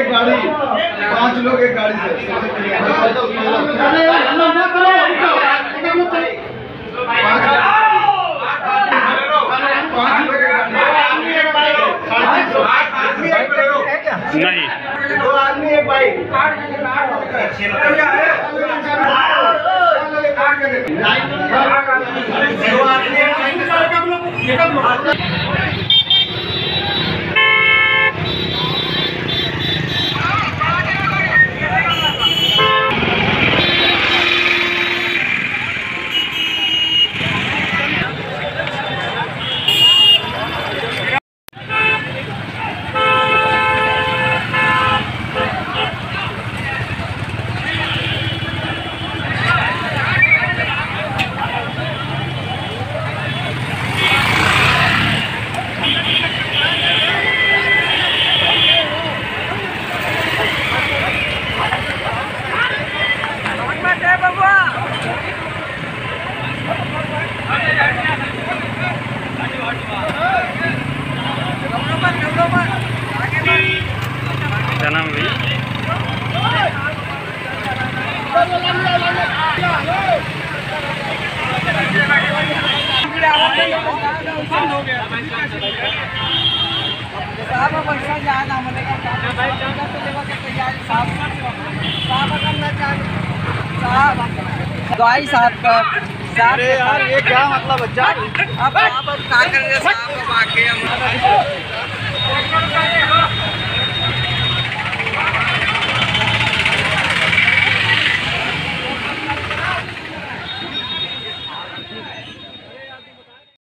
एक गाड़ी पाँच लोग एक गाड़ी से पाँच लोग एक गाड़ी नहीं। दो आदमी एक बाइक दो भाई साहब का अरे यार ये क्या मतलब बच्चा आप अब क्या कर रहे साहब आके हम